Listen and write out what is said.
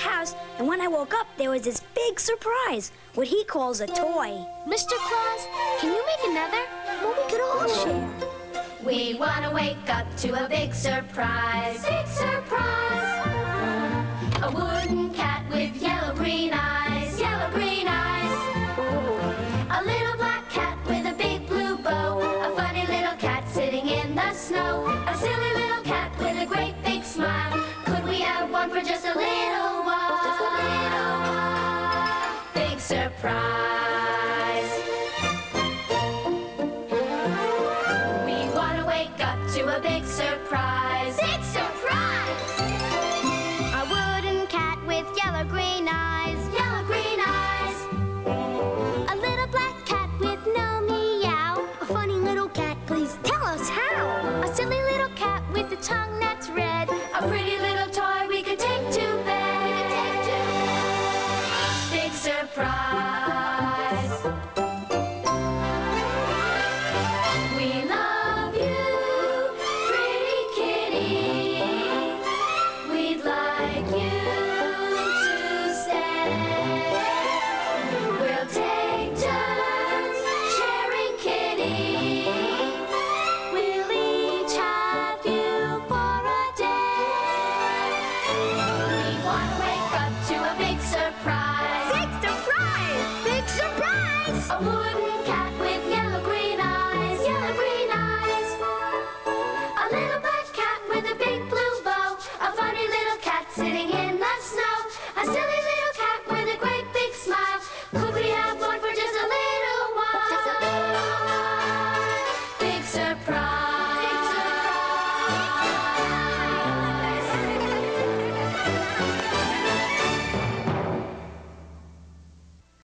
house, and when I woke up, there was this big surprise. What he calls a toy. Mr. Claus, can you make another? Well, we could all share. We want to wake up to a big surprise. Big surprise. A wooden cat with yellow green eyes. surprise. We want to wake up to a big surprise. Big surprise! A wooden cat with yellow green eyes. Yellow green eyes. A little black cat with no meow. A funny little cat, please tell us how. A silly little cat with a tongue that's red. A pretty One wake up to a big surprise. Big surprise! Big surprise! A wooden